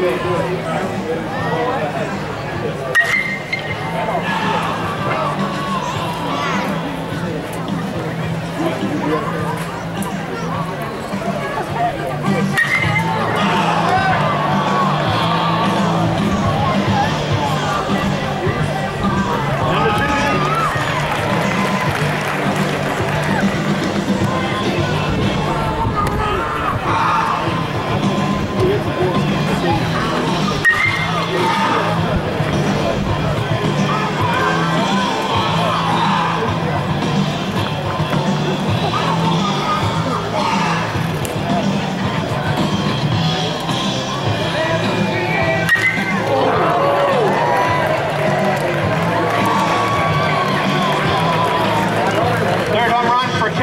对对。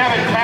Kevin